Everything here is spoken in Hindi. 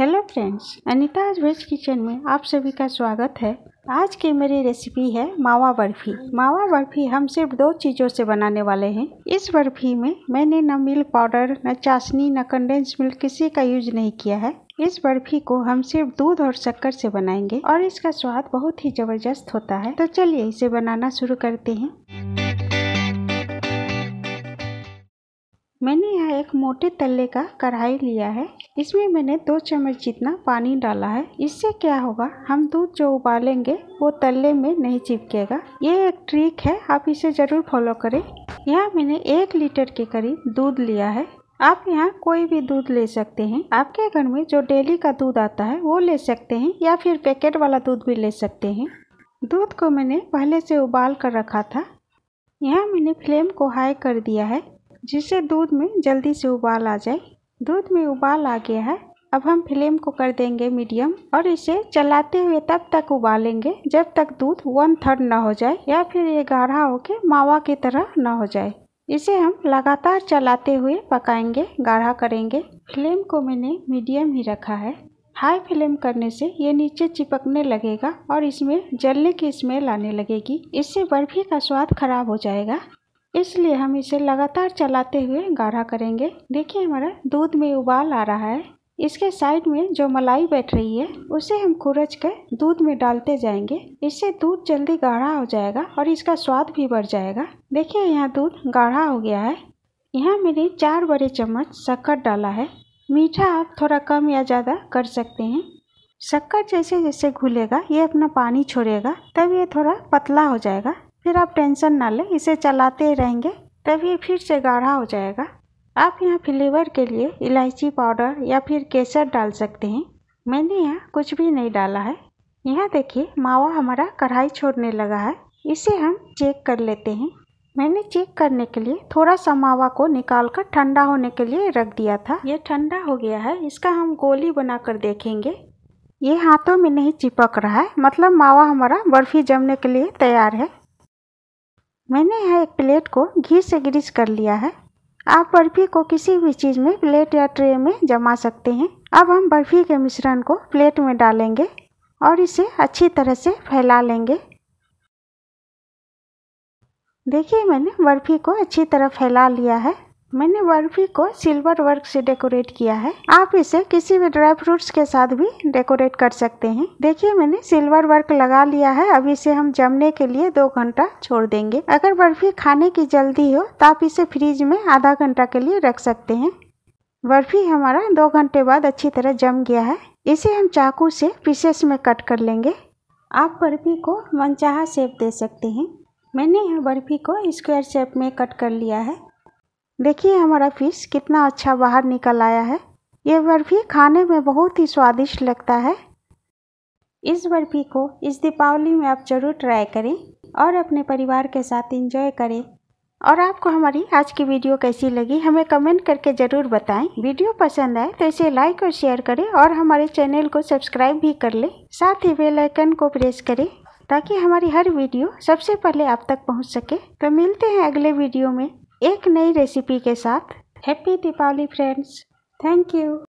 Hello friends Anita's veg kitchen में आप सभी का स्वागत है। आज की मेरी रेसिपी है मावा बर्फ़ी। मावा बर्फ़ी हम सिर्फ़ दो चीज़ों से बनाने वाले हैं। इस बर्फ़ी में मैंने न मिल्क पाउडर न चाशनी, न कंडेंस मिल्क किसी का यूज़ नहीं किया है। इस बर्फ़ी को हम सिर्फ़ दूध और शक्कर से बनाएँगे और इसका स्वाद बहुत ही ज़बरदस्त होता है। तो चलिए इसे बनाना शुरू करते हैं। एक मोटे तल्ले का कढ़ाई लिया है। इसमें मैंने दो चम्मच जितना पानी डाला है। इससे क्या होगा? हम दूध जो उबालेंगे, वो तल्ले में नहीं चिपकेगा। ये एक ट्रिक है, आप इसे ज़रूर फॉलो करें। यहाँ मैंने एक लीटर के करीब दूध लिया है। आप यहाँ कोई भी दूध ले सकते हैं। आपके घर में जो डेली का दूध आता है, वो ले सकते हैं, या फिर पैकेट वाला दूध भी ले सकते हैं। दूध को मैंने पहले से उबाल कर रखा था। यहाँ मैंने फ्लेम को हाई कर दिया है। जिससे दूध में जल्दी से उबाल आ जाए। दूध में उबाल आ गया है। अब हम फ्लेम को कर देंगे मीडियम और इसे चलाते हुए तब तक उबालेंगे जब तक दूध वन थर्ड न हो जाए या फिर ये गाढ़ा होके मावा की तरह न हो जाए। इसे हम लगातार चलाते हुए पकाएँगे, गाढ़ा करेंगे। फ्लेम को मैंने मीडियम ही रखा है। हाई फ्लेम करने से ये नीचे चिपकने लगेगा और इसमें जलने की स्मेल आने लगेगी। इससे बर्फ़ी का स्वाद खराब हो जाएगा। इसलिए हम इसे लगातार चलाते हुए गाढ़ा करेंगे। देखिए हमारा दूध में उबाल आ रहा है। इसके साइड में जो मलाई बैठ रही है, उसे हम खुरच कर दूध में डालते जाएँगे। इससे दूध जल्दी गाढ़ा हो जाएगा और इसका स्वाद भी बढ़ जाएगा। देखिए यहाँ दूध गाढ़ा हो गया है। यहाँ मैंने चार बड़े चम्मच शक्कर डाला है। मीठा आप थोड़ा कम या ज़्यादा कर सकते हैं। शक्कर जैसे जैसे घुलेगा, ये अपना पानी छोड़ेगा, तब ये थोड़ा पतला हो जाएगा। फिर आप टेंशन ना लें, इसे चलाते रहेंगे, तभी फिर से गाढ़ा हो जाएगा। आप यहाँ फ्लेवर के लिए इलायची पाउडर या फिर केसर डाल सकते हैं। मैंने यहाँ कुछ भी नहीं डाला है। यहाँ देखिए, मावा हमारा कढ़ाई छोड़ने लगा है। इसे हम चेक कर लेते हैं। मैंने चेक करने के लिए थोड़ा सा मावा को निकाल कर ठंडा होने के लिए रख दिया था। ये ठंडा हो गया है, इसका हम गोली बनाकर देखेंगे। ये हाथों में नहीं चिपक रहा है मतलब मावा हमारा बर्फ़ी जमने के लिए तैयार है। मैंने यह एक प्लेट को घी से ग्रीस कर लिया है। आप बर्फ़ी को किसी भी चीज़ में, प्लेट या ट्रे में जमा सकते हैं। अब हम बर्फ़ी के मिश्रण को प्लेट में डालेंगे और इसे अच्छी तरह से फैला लेंगे। देखिए, मैंने बर्फ़ी को अच्छी तरह फैला लिया है। मैंने बर्फ़ी को सिल्वर वर्क से डेकोरेट किया है। आप इसे किसी भी ड्राई फ्रूट्स के साथ भी डेकोरेट कर सकते हैं। देखिए, मैंने सिल्वर वर्क लगा लिया है। अब इसे हम जमने के लिए दो घंटा छोड़ देंगे। अगर बर्फ़ी खाने की जल्दी हो तो आप इसे फ्रिज में आधा घंटा के लिए रख सकते हैं। बर्फ़ी हमारा दो घंटे बाद अच्छी तरह जम गया है। इसे हम चाकू से पीसेस में कट कर लेंगे। आप बर्फ़ी को मनचाहा शेप दे सकते हैं। मैंने यहाँ बर्फ़ी को स्क्वायर शेप में कट कर लिया है। देखिए हमारा फ़िश कितना अच्छा बाहर निकल आया है। ये बर्फ़ी खाने में बहुत ही स्वादिष्ट लगता है। इस बर्फ़ी को इस दीपावली में आप ज़रूर ट्राई करें और अपने परिवार के साथ एंजॉय करें। और आपको हमारी आज की वीडियो कैसी लगी, हमें कमेंट करके ज़रूर बताएँ। वीडियो पसंद आए तो इसे लाइक और शेयर करें और हमारे चैनल को सब्सक्राइब भी कर लें। साथ ही बेल आइकन को प्रेस करें ताकि हमारी हर वीडियो सबसे पहले आप तक पहुँच सके। तो मिलते हैं अगले वीडियो में। एक नई रेसिपी के साथ happy Deepawali friends thank you